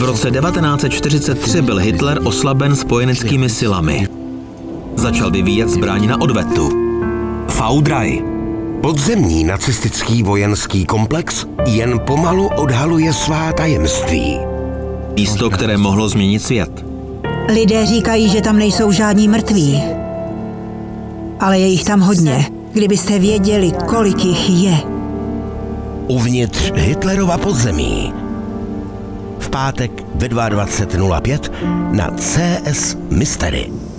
V roce 1943 byl Hitler oslaben spojeneckými silami. Začal vyvíjet zbraň na odvetu. Faudraj. Podzemní nacistický vojenský komplex jen pomalu odhaluje svá tajemství. Místo, které mohlo změnit svět. Lidé říkají, že tam nejsou žádní mrtví. Ale je jich tam hodně. Kdybyste věděli, kolik jich je. Uvnitř Hitlerova podzemí. Pátek ve 22.05 na CS Mystery.